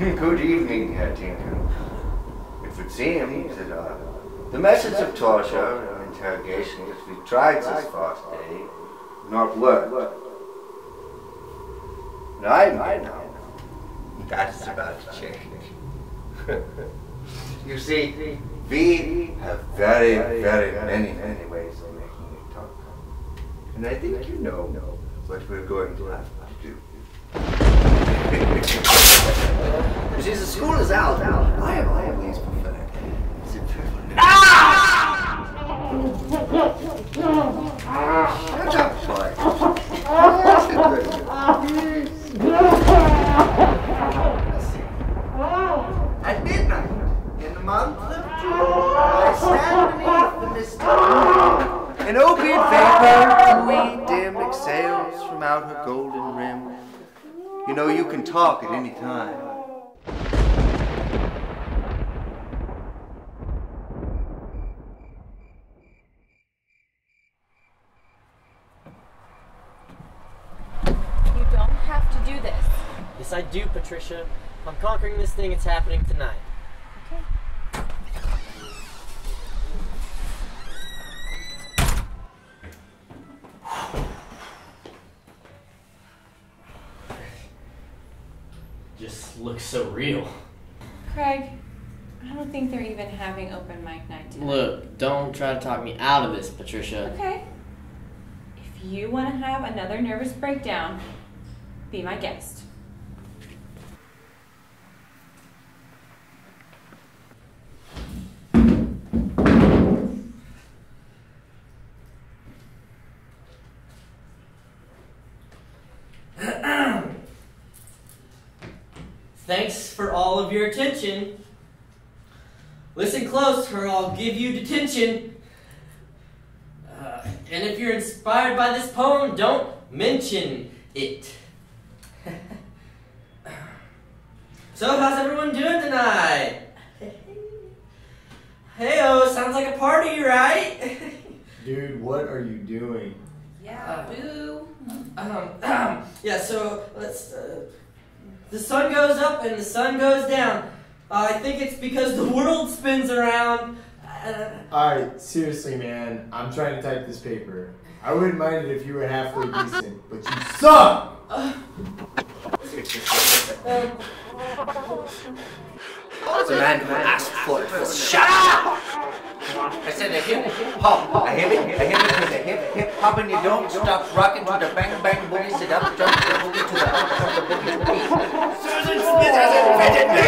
Good evening, Herr Tinker. It would seem that uh, the methods of torture and interrogation that we tried this past day not work. Now I know that is about to change. you see, we have very, very many, many ways of making it talk. And I think you know what we're going to have to do. school is out. I have always preferred the privilege. Shut up, boy. Let's. At midnight, in the month of June, I stand beneath the misty An opiate vapor, dewy, dim, exhales from out her golden rim. You know you can talk at any time. You don't have to do this. Yes, I do, Patricia. I'm conquering this thing. It's happening tonight. Okay. Just looks so real. Craig, I don't think they're even having open mic night tonight. Look, don't try to talk me out of this, Patricia. Okay. If you want to have another nervous breakdown, be my guest. Thanks for all of your attention. Listen close, or I'll give you detention. Uh, and if you're inspired by this poem, don't mention it. so, how's everyone doing tonight? Heyo, sounds like a party, right? Dude, what are you doing? Yeah, boo. Um, yeah, so let's. Uh, the sun goes up and the sun goes down. Uh, I think it's because the world spins around. Uh, Alright, seriously, man. I'm trying to type this paper. I wouldn't mind it if you were halfway decent, but you suck! The man who asked for it was shut up! I said a hip hop, a hip, a hip, a hip, hip hop, and you don't stop rocking to the bang bang boogie. Sit up, jump didn't